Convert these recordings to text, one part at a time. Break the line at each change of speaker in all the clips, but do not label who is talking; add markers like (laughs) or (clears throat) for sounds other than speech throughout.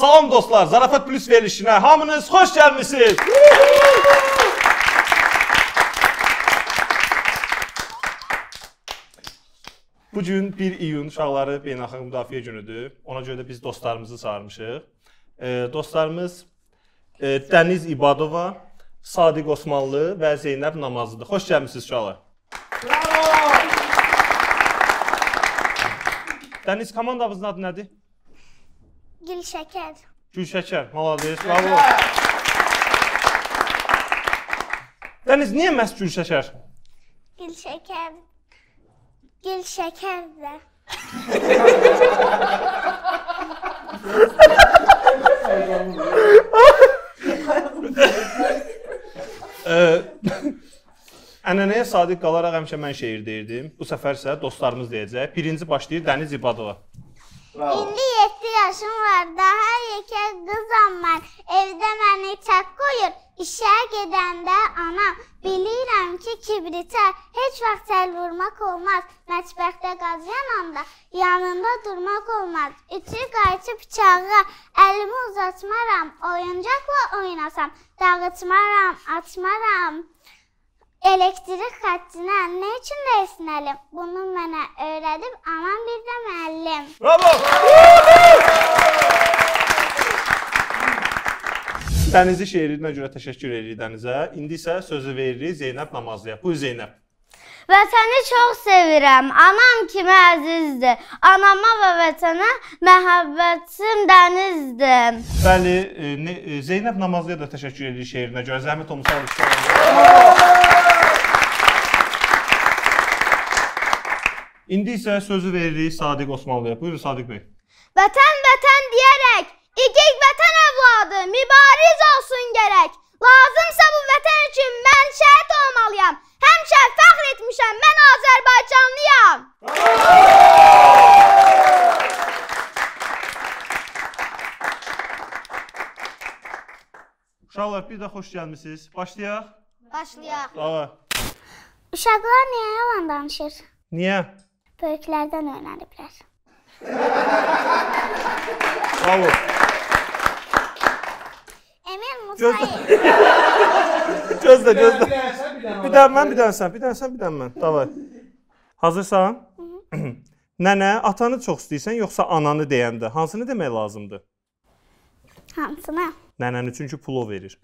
Salam dostlar, Zarafat Plus verilişinə hamınız xoş gəlmisiniz. Bu gün 1 iyun uşaqları beynəlxalq müdafiə günüdür. Ona görə də biz dostlarımızı çağırmışıq. E, dostlarımız e, Dəniz İbadova, Sadiq Osmanlı və Zeynəb Namazlıdır. Xoş gəlmisiniz uşaqlar. Dəniz komandamızın adı nədir?
Gül şeker.
Gülşəkər. Malades. Bravo. Dəniz niyə məhz Gülşəkər?
Gül şeker. Gül şeker de.
Ənənəyə sadiq qalaraq həmişə mən şeir deyirdim. Bu səfər isə dostlarımız deyəcək. Birinci başlayır Dəniz İbadova.
İndi 7 yaşım var. Daha yekə qızam mən. Evdə məni çək qoyur. İşə gedəndə anam bilirəm ki, kibritə heç vaxt əl vurmaq olmaz. Mətbəxdə qaz yananda yanında durmaq olmaz. Ütü qayçı bıçağa əlimi uzatmaram. Oyuncaqla oynasam dağıtmaram, atmaram. Elektrik xəttinə nə üçün dəysinəlim? Bunu mənə öyrədib anam bir də müəllim.
Bravo! Dənizi şeirinə görə təşəkkür edirik Dənizə. İndi isə sözü veririk Zeynəb Namazlıya. Buyur Zeynəb.
Vətəni çox sevirəm. Anam kimi əzizdir. Anama və vətənə məhəbbətim dənizdir.
Bəli, e, ne, e, Zeynəb Namazlıya da təşəkkür edirik şeirinə görə. Zəhmət olmuş alqışlar. İndi isə sözü veririk Sadiq Osmanlıya. Buyurun Sadiq bəy.
Vətən vətən deyərək, igid vətən övladı mübariz olsun gərək. Lazımsa bu vətən üçün mən şəhid olmalıyam. Həmişə fəxr etmişəm, mən Azərbaycanlıyam.
Uşaqlar bir də xoş gəlmisiniz. Başlayaq.
Başlayaq.
Bravo.
Uşaqlar niyə yalan danışır?
Niyə?
Böyüklərdən öyrəniblər.
Bravo. Gözlə.
Musayev.
Gözlə, gözlə. Bir dənə mən, bir dənə sən, bir dənə sən, bir dənə mən. Davay. Hazırsan? (clears throat) Nənə, atanı çox istəyirsən yoxsa ananı deyəndə hansını demək lazımdır?
Hansını?
Nənəni çünki pulu verir.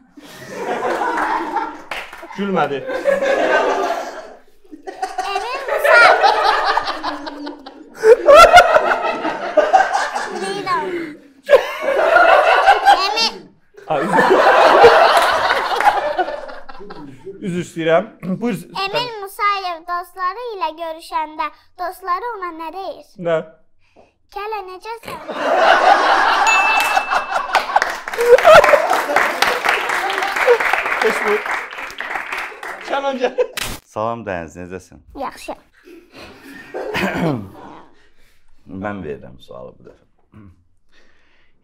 Gülmədi.
Emil Musayev. Deyirəm. Emil
Ay, üzr- Üzr istəyirəm. Buyur.
Emil Musayev dostları ilə görüşəndə dostları ona nə deyir?
Nə?
Kələ necəsən?
Xoş buyur. Kənan gəl.
Salam Dəniz, necəsən?
Yaxşı.
Mən verirəm sualı bu dəfə.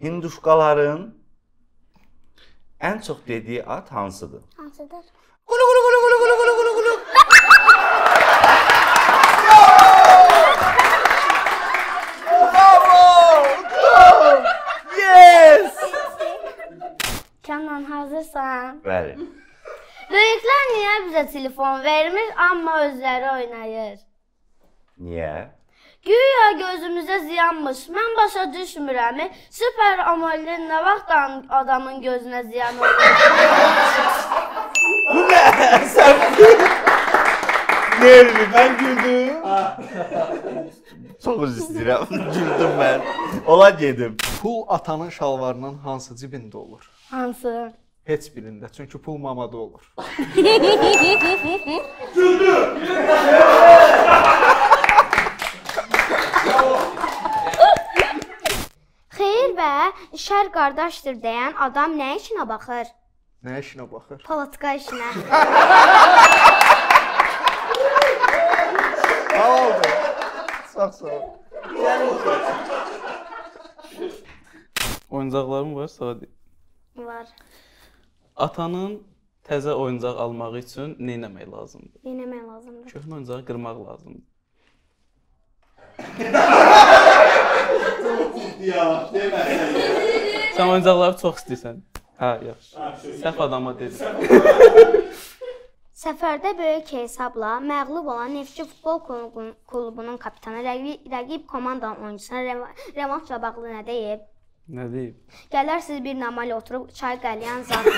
Hinduşkaların ən çox dediyi ad hansıdır?
Hansıdır?
Gulu gulu gulu gulu gulu gulu gulu gulu. Bravo! Yes!
Canan hazırsan.
Verin.
Büyükler niye bize telefon vermir ama özleri oynayır?
Niye?
Güya gözümüze ziyanmış. Mən başa düşmürəm. Süper amolin nə vaxt adamın gözünə ziyan olur? (laughs)
Nervi, mən güldüm.
Çox üzr istəyirəm. Güldüm mən. Ola gedim.
Pul atanın şalvarının hansı cibində olur?
Hansı?
Heç birində. Çünki pul mamada olur.
Xeyir bə, şər qardaşdır deyən adam nə işinə baxır?
Nə işinə baxır?
Politika işinə. (laughs)
Sağ ol. Sağ sağ ol.
Oyuncaqlarım var, Sadi.
Var.
Atanın təzə oyuncaq almağı üçün nə etmək lazımdır?
Yemək lazımdır.
Köhnə oyuncağı qırmaq lazımdır.
Ya, demə.
Sən oyuncaqları çox istəyirsən. Hə, yaxşı. Səhv adama dedim. (laughs)
Səfərdə böyük hesabla məğlub olan Neftçi futbol klubu- klubunun kapitanı rəqib, rəqib komandanın oyunçusuna reva- revanşla bağlı nə deyib?
Nə deyim?
Gələrsiz bir namal oturub çay qəlyan zat. (laughs)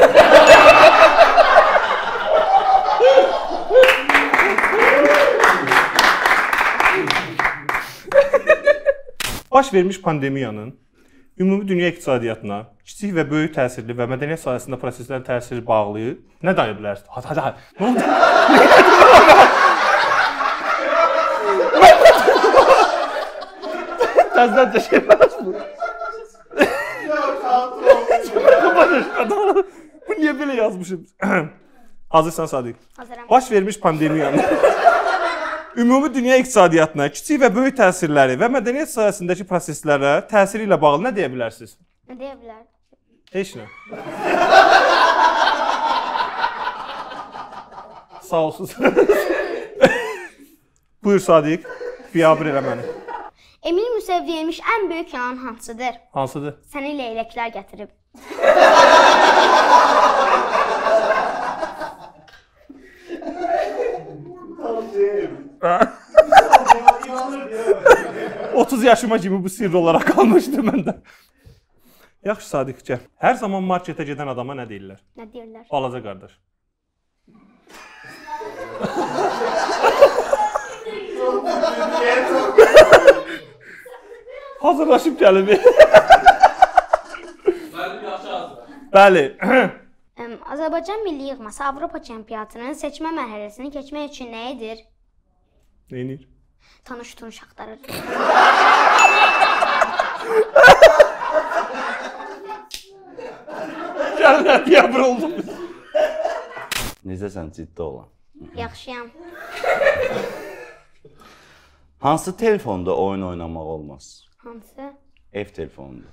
Baş vermiş pandemiyanın ümumi dünya iqtisadiyyatına kiçik və böyük təsirli və mədəniyyət sahəsində proseslərin təsiri bağlı nə deyə bilərsiniz? Hadi, hadi, hadi. Nə oldu? Təzədən təşəkkür bu. Bu niyə belə yazmışım? Hazırsan Sadiq?
Hazıram.
Baş vermiş pandemiyanın ümumi dünya iqtisadiyyatına kiçik və böyük təsirləri və mədəniyyət sahəsindəki proseslərə təsiri ilə bağlı nə deyə bilərsiniz?
Nə deyə bilər?
Nə. Sağ olsunuz. Buyur Sadiq, biabır elə məni.
Emil Musev yemiş ən böyük yalan hansıdır?
Hansıdır?
Səni leyləklər gətirib.
Hı? (laughs) 30 yaşıma kimi bu sirr olaraq qalmışdı məndə. Yaxşı Sadiqcə. Hər zaman marketə gedən adama nə deyirlər?
Nə deyirlər?
Balaca qardaş. Hazırlaşıb gəlib. Bəli.
Azərbaycan Milli Yığması Avropa çempionatının seçmə mərhələsini keçmək üçün nə edir?
Neynir?
Tanış tutuş axtarır. (laughs)
Gəlin biabır oldum.
Necəsən ciddi olan?
Yaxşıyam.
Hansı telefonda oyun oynamaq olmaz?
Hansı?
Ev telefonunda.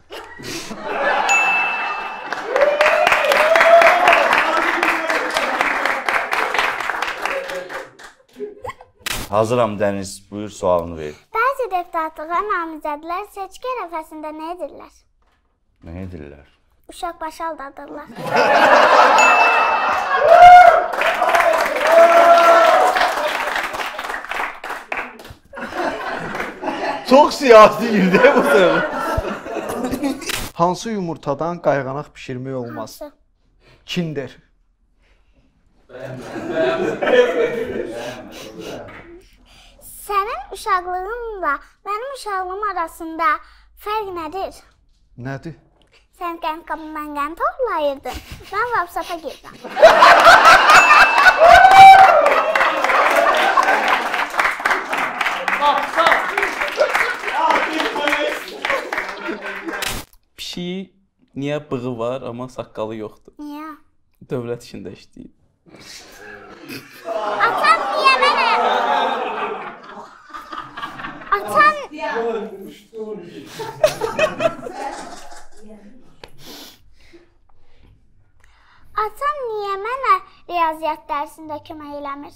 Hazıram Dəniz, buyur sualını ver.
Bəzi deputatlığa namizədlər seçki ərəfəsində nə edirlər?
Nə edirlər?
Uşaq başı aldadırlar.
Çox siyasi girdi bu söz.
Hansı yumurtadan qayğanaq bişirmək olmaz?
Hansı?
Kinder.
Sənin uşaqlığınla mənim uşaqlığım arasında fərq nədir?
Nədir?
Sən qənd qabından qənd toplayırdın. Mən WhatsApp-a girdim.
Pişik niyə bığı var, amma saqqalı yoxdur?
Niyə?
Dövlət işində işləyir.
Atan niyə mənə? Atan Atam niyə mənə riyaziyyat dərsində kömək eləmir?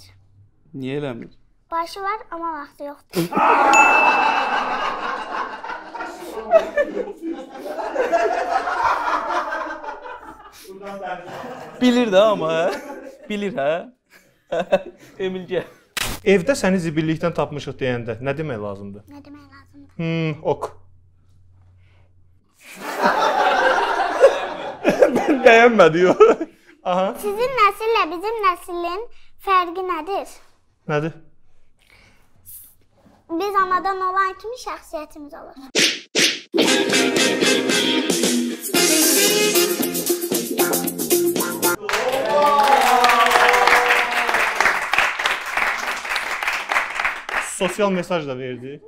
Niyə eləmir?
Başı var, amma vaxtı yoxdur. (laughs)
Bilir də amma, hə? Bilir, hə? (laughs) Emil gəl.
Evdə səni zibillikdən tapmışıq deyəndə nə demək lazımdır?
Nə demək lazımdır?
Hmm, ok. (laughs) Bəyənmədi yox. Aha.
Sizin nəsillə bizim nəslin fərqi nədir?
Nədir?
Biz anadan olan kimi şəxsiyyətimiz olur.
Sosial mesaj da verdi.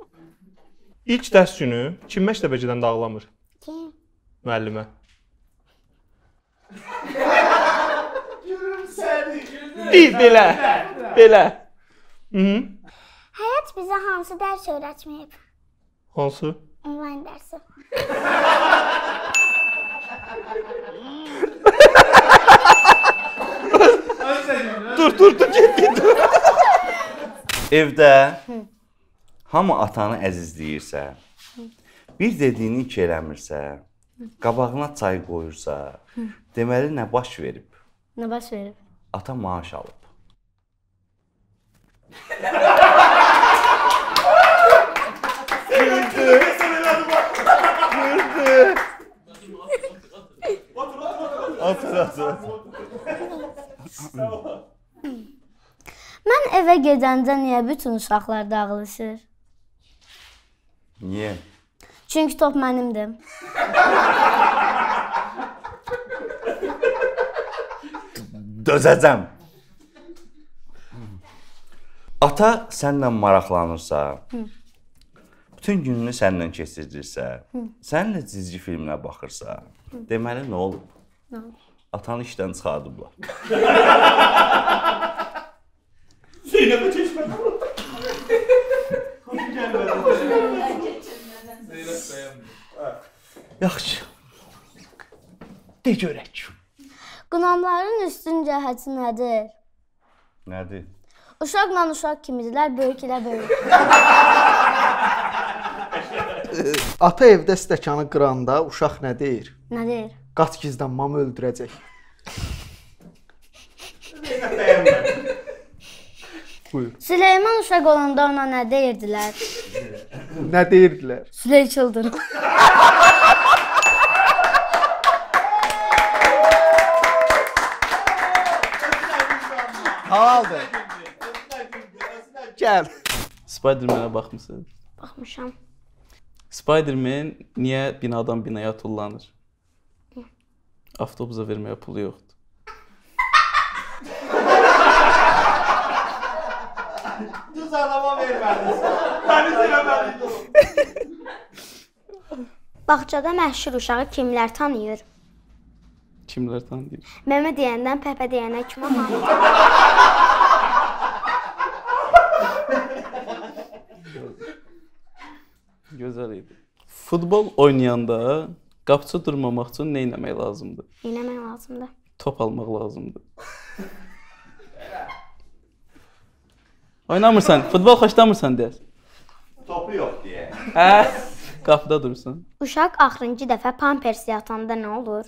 İlk dərs günü kim məktəbəcidən dağlamır?
Kim?
Müəllimə. Bir belə. Belə. Mhm.
Həyat bizə hansı dərs öyrətməyib?
Hansı?
Onlayn dərsi.
Dur, dur, dur, get, dur.
Evdə hamı atanı əzizləyirsə, bir dediyini iki eləmirsə, qabağına çay qoyursa, deməli nə baş verib?
Nə baş verib?
Ata maaş alıb.
Atır atır.
Mən evə gedəndə niyə bütün uşaqlar dağılışır?
Niyə?
Çünki top mənimdir.
Dözəcəm. Ata sənlə maraqlanırsa, bütün gününü səndən keçirirsə, səninlə cizgi filminə baxırsa, deməli nə olub?
Nə olub?
Atanı işdən çıxardıblar.
Zeynep'e çeşme.
Yaxşı. De görək.
Qınamların üstün cəhəti nədir?
Nədir?
Uşaqla uşaq kimidirlər, böyük ilə böyük. (laughs)
Ata evdə stəkanı qıranda uşaq nə deyir?
Nə deyir?
Qaç gizdən mamı öldürəcək. Buyur.
Süleyman uşaq olanda ona nə deyirdilər?
Nə deyirdilər?
Süley çıldır. (laughs)
Halaldır. Gəl.
Spider-Man-ə baxmısınız?
Baxmışam.
Spider-Man niyə binadan binaya tullanır? Avtobusa verməyə pulu yoxdur.
Düz adama vermədin. Bəni sevəmədin.
Bağçada məşhur uşağı kimlər tanıyır?
Kimlər tanıyır?
Məmə deyəndən Pəpə deyənə kimə tanıyır?
Gözəl idi. Futbol oynayanda qapıçı durmamaq üçün nə etmək lazımdır?
Eləmək lazımdır.
Top almaq lazımdır. Oynamırsan, futbol xoşlamırsan deyəs.
Topu yox deyə.
Hə? Qapıda durursan.
Uşaq axırıncı dəfə pampers yatanda nə olur?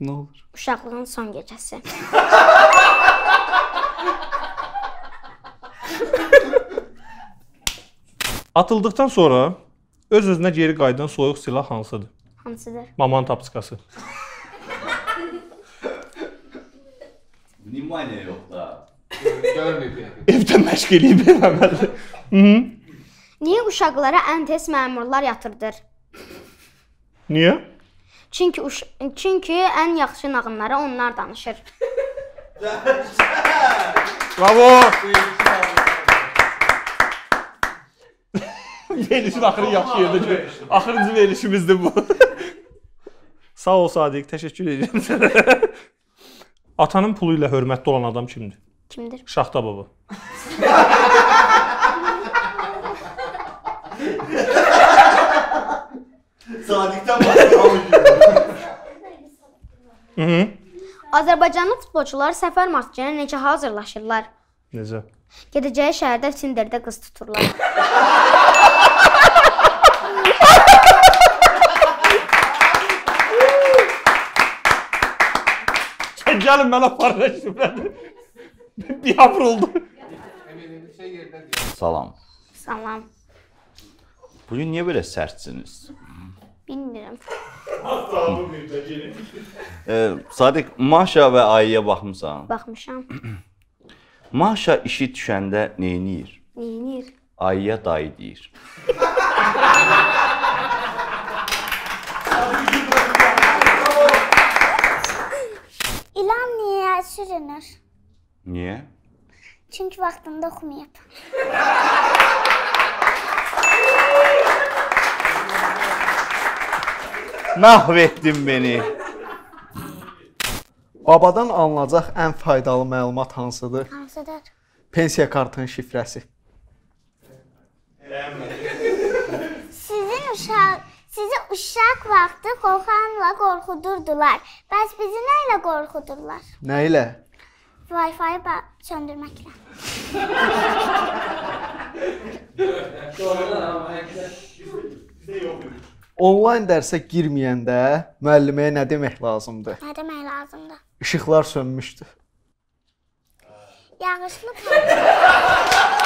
Nə olur?
Uşaqlığın son gecəsi. (laughs)
Atıldıqdan sonra öz-özünə geri qayıdan soyuq silah hansıdır?
Hansıdır?
Maman tapçıqası.
Nimaniya yox da.
Evdə məşq eləyib eləməli.
Niyə uşaqlara ən tez məmurlar yatırdır?
Niyə?
Çünki uş çünki ən yaxşı nağılları onlar danışır.
Bravo. (laughs) Verilişin axırı yaxşı yerdə gör. Axırıncı verilişimizdir bu. (laughs) Sağ ol Sadiq, təşəkkür edirəm sənə. (laughs) Atanın pulu ilə hörmətli olan adam kimdir?
Kimdir?
Şaxta baba.
Sadiqdən başqa
Mhm.
Azərbaycanlı futbolçular səfər maçına necə hazırlaşırlar?
Necə?
Gedəcəyi şəhərdə Tinderdə qız tuturlar.
Gəlin mənə paylaşın. Biabr oldu.
Salam.
Salam.
Bu gün niyə belə sərtsiniz?
Bilmirəm.
Sadiq, Maşa və Ayıya baxmısan?
Baxmışam.
Maşa işi düşəndə nə edir?
Neyinir?
Ayıya dayı deyir.
İlan niyə sürünür?
Niyə?
Çünki vaxtında oxumayıb.
Məhv etdin beni.
Babadan alınacaq ən faydalı məlumat hansıdır?
Hansıdır?
Pensiya kartının şifrəsi.
Sizin uşaq sizi uşaq vaxtı qorxanla qorxudurdular. Bəs bizi nə ilə qorxudurlar?
Nə ilə?
Wi-Fi söndürməklə.
Onlayn dərsə girməyəndə müəlliməyə nə demək lazımdır?
Nə demək lazımdır?
İşıqlar sönmüşdü.
Yağışlı (laughs) palçıq.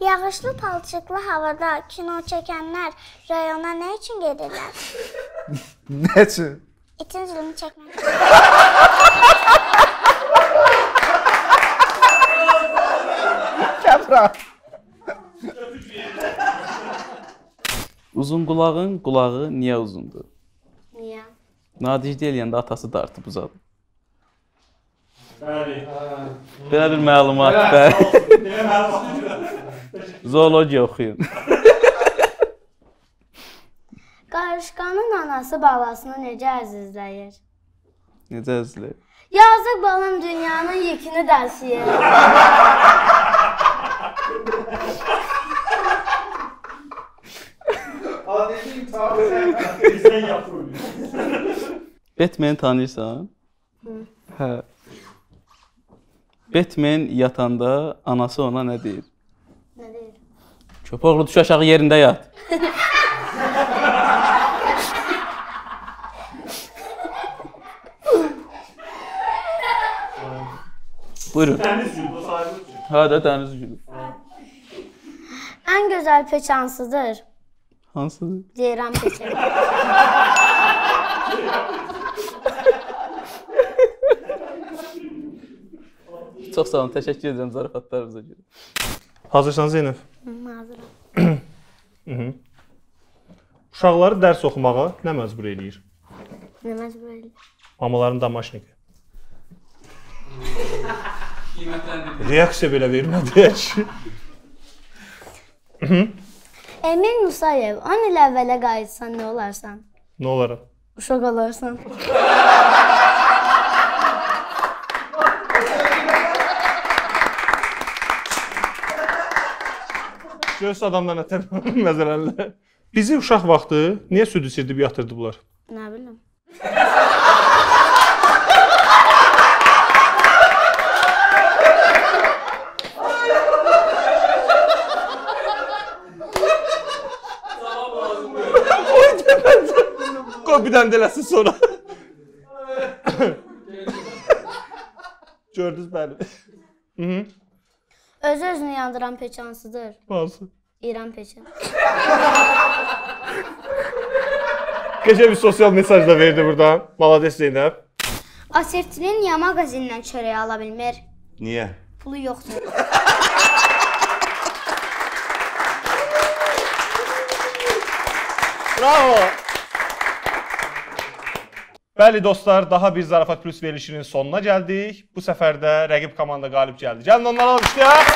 Yağışlı palçıqlı havada kino çəkənlər rayona nə üçün gedirlər? (laughs)
Nə üçün?
İtin zülmü çəkmək.
Kəbra.
Uzun qulağın qulağı niyə uzundur?
Niyə?
Nadicdə eləyəndə atası dartıb uzadı.
Bəli.
Belə bir məlumat bəli. Zoologiya oxuyun. (laughs)
Qarışqanın anası balasını necə əzizləyir?
Necə əzizlər?
Yazıq balam dünyanın yükünü daşıyır. (laughs)
Bizdən yapırıq.
Batman tanıyırsan? Hə. Batman yatanda anası ona nə deyir?
Nə deyir?
Köpəğlu düş aşağı yerində yat. Buyurun.
Dəniz gülü, sahibi üçün.
Hə də dəniz gülü.
Ən gözəl peç hansıdır? Ceyran peçi. (laughs)
Çox sağ olun, təşəkkür edirəm zarafatlarınıza görə.
Hazırsan Zeynəb?
Hazıram.
Uşaqları dərs oxumağa nə məcbur eləyir?
Nə məcbur edir?
Mamaların damaşniki. Reaksiya belə vermədi.
Emin Musayev 10 il əvvələ qayıtsan nə olarsan?
Nə olaraq?
Uşaq olarsan.
Göz adamlar (laughs) nətər məzələnlər. Bizi uşaq vaxtı niyə süd içirdib yatırdıblar?
Nə bilim.
Qoy bir dənə də eləsin sonra. Gördünüz bəli.
Öz özünü yandıran peç hansıdır?
Hansı?
İran peçi.
Qəşəng bir sosial mesaj da verdi burdan. Malades Zeynəb.
Asertinin ya mağazindən çörək ala bilmir.
Niyə?
Pulu yoxdur.
Bravo. Bəli dostlar, daha bir Zarafat Plus verilişinin sonuna gəldik. Bu səfər də rəqib komanda qalib gəldi. Gəlin onları alqışlayaq.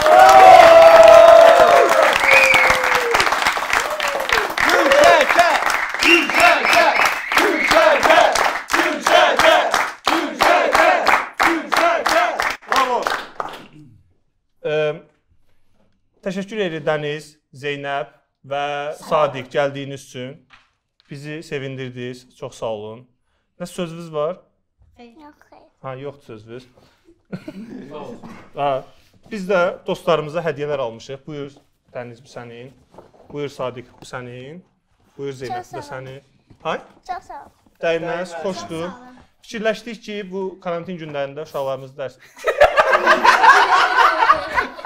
Təşəkkür edirik Dəniz, Zeynəb və Sadiq gəldiyiniz üçün. Bizi sevindirdiniz. Çox sağ olun. Nə sözünüz var?
Yox, xeyr.
Ha, yoxdur sözünüz. ha, biz də dostlarımıza hədiyyələr almışıq. Buyur Dəniz bu sənin. Buyur Sadiq bu sənin. Buyur Zeynəb bu sənin. Hay?
Çox sağ ol.
Dəyməz, xoşdur. Fikirləşdik ki, bu karantin günlərində uşaqlarımız dərs (laughs)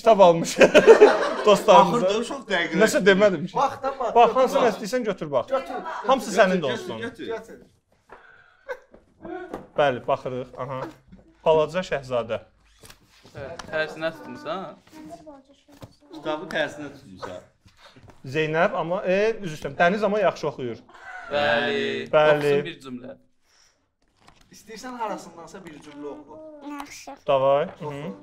Kitab almış (laughs) dostlarımıza.
Axırda çox dəqiq.
Nəsə demədim ki.
Bax da bax.
Bax hansını istəyirsən götür bax. Hamısı sənin də olsun.
Götür.
Bəli, baxırıq. Aha. Balaca Şəhzadə.
Tərsinə tutmusan?
Kitabı tərsinə tutmusan.
Zeynəb amma e, üzr istəyirəm. Dəniz amma yaxşı oxuyur.
Bəli.
Bəli.
Oxusun bir cümlə.
İstəyirsən harasındansa bir cümlə oxu.
Yaxşı.
Davay. -hı.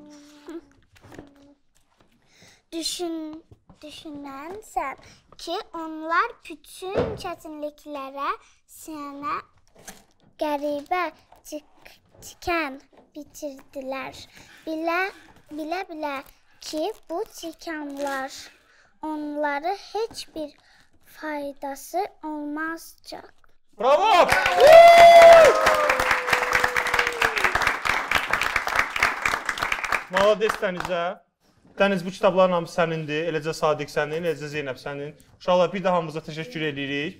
Düşün, düşünənsən ki, onlar bütün çətinliklərə sənə qəribə tik- tikan bitirdilər. Bilə bilə bilə ki, bu tikanlar onları heç bir faydası olmazcaq.
Bravo! Malades Dənizə. Dəniz bu kitabların hamısı sənindir. Eləcə Sadiq sənin, eləcə Zeynəb sənin. Uşaqlar bir də hamımıza təşəkkür edirik.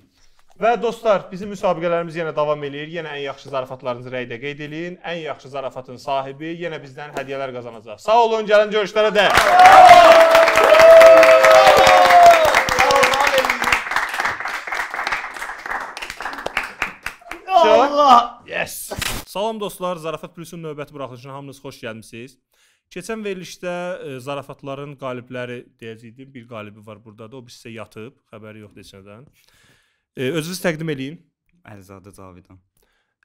Və dostlar, bizim müsabiqələrimiz yenə davam eləyir. Yenə ən yaxşı zarafatlarınızı rəydə qeyd eləyin. Ən yaxşı zarafatın sahibi yenə bizdən hədiyyələr qazanacaq. Sağ olun, gəlin görüşlərə də. Allah! Yes. Salam dostlar, Zarafat Plusun növbəti buraxılışına hamınız xoş gəlmisiniz. Keçən verilişdə e, zarafatların qalibləri deyəcəydim. Bir qalibi var burada da. O bizsə yatıb, xəbəri yoxdur heç nədən. E, özünüzü təqdim eləyin.
Əlizadə Cavidan.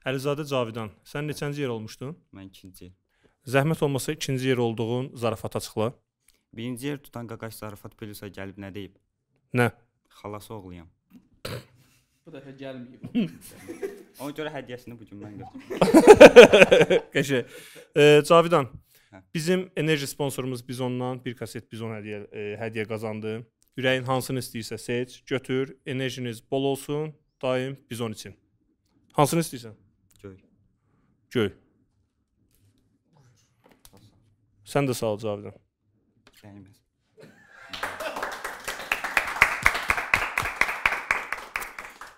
Əlizadə Cavidan, sən neçənci yer olmuşdun?
Mən ikinci.
Zəhmət olmasa ikinci yer olduğun zarafat açıqla.
Birinci yer tutan Qaqaş Zarafat Plusa gəlib nə deyib?
Nə?
Xalası oğluyam.
Bu dəfə gəlməyib.
Ona görə hədiyyəsini bu gün mən götürdüm.
Qəşəng. E, Cavidan. Bizim enerji sponsorumuz Bizondan bir kaset Bizon hədiyyə e, hədiyyə qazandı. Ürəyin hansını istəyirsə seç, götür. Enerjiniz bol olsun, daim Bizon üçün. Hansını istəyirsən?
Göy.
Göy. Sən də sağ ol Cavidan.
Dəyməz.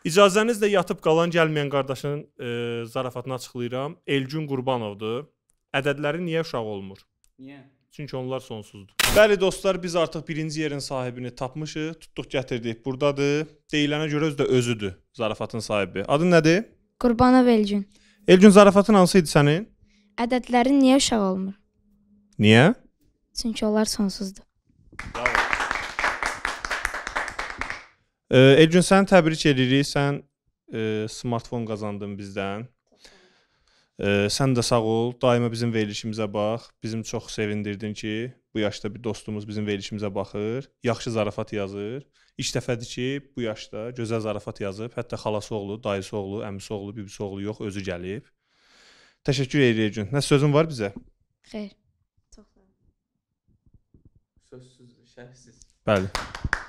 İcazənizlə yatıb qalan gəlməyən qardaşın e, zarafatını açıqlayıram. Elgün Qurbanovdur. Ədədləri niyə uşaq olmur?
Niyə?
Çünki onlar sonsuzdur. Bəli dostlar, biz artıq birinci yerin sahibini tapmışıq. Tutduq gətirdik. Burdadır. Deyilənə görə özü də özüdür zarafatın sahibi. Adın nədir?
Qurbanov Elgün.
Elgün zarafatın hansı idi sənin?
Ədədlərin niyə uşaq olmur?
Niyə?
Çünki onlar sonsuzdur.
E, Elgün səni təbrik edirik. Sən e, smartfon qazandın bizdən. E, sən də sağ ol. Daima bizim verilişimizə bax. Bizim çox sevindirdin ki, bu yaşda bir dostumuz bizim verilişimizə baxır, yaxşı zarafat yazır. İlk dəfədir ki, bu yaşda gözəl zarafat yazıb, hətta xalası oğlu, dayısı oğlu, əmisi oğlu, bibisi oğlu yox, özü gəlib. Təşəkkür edirik Elgün. Nə sözün var bizə?
Xeyr.
Sözsüz, şərhsiz.
Bəli.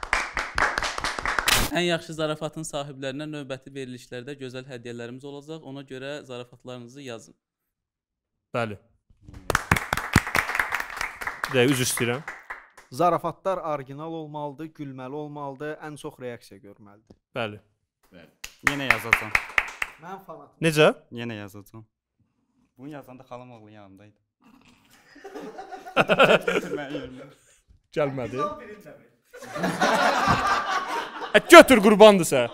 Ən yaxşı zarafatın sahiblərinə növbəti verilişlərdə gözəl hədiyyələrimiz olacaq. Ona görə zarafatlarınızı yazın.
Bəli. Bir də üzr istəyirəm.
Zarafatlar orijinal olmalıdır, gülməli olmalıdır, ən çox reaksiya görməlidir.
Bəli.
Yenə yazacağam.
Mən fanatım.
Necə?
Yenə yazacağam. Bunu yazanda xalam oğlu yanımdaydı. (laughs) Götürməyə yerimdə.
Gəlmədi. (laughs) Götür qurbandısa.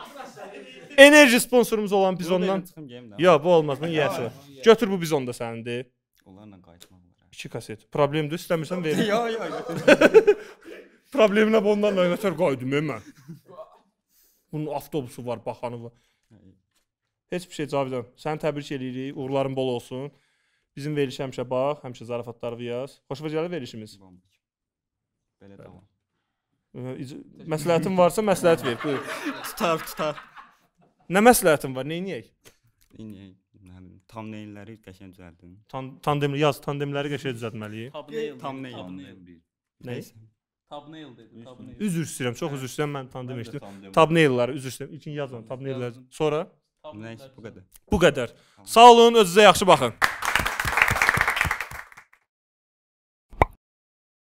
Enerji sponsorumuz olan Bizondan.
Çıxım geyim də.
Yo, bu olmaz. Bunun yiyəsi var. Götür bu Bizon da sənindir.
Onlarla qayıtmaq var.
2 kaset. Problemdir, istəmirsən ver. (laughs)
Yo, yo, götür.
Probleminə ondan növbətər qayıdım mən. Bunun avtobusu var, baxanı var. Heç bir şey Cavidan. Səni təbrik edirik. Uğurların bol olsun. Bizim veriliş həmişə bax, həmişə zarafatları yaz. Xoşuma gəlir verilişimiz.
Belə davam.
Məsləhətin varsa məsləhət ver. Buyur.
Tutar, tutar.
Nə məsləhətin var? Neyniyək?
İndi tam neyləri qəşəng düzəldim.
Tan tandem yaz, tandemləri qəşəng düzəltməliyik.
Tam nail.
Thumbnail.
Nə?
Thumbnail dedi. Thumbnail.
Üzr istəyirəm, çox üzr istəyirəm mən tandem eşitdim. Thumbnailləri üzr istəyirəm. İlkin yazın thumbnailləri. Sonra
Nəysə bu qədər.
bu qədər. Sağ olun, özünüzə yaxşı baxın.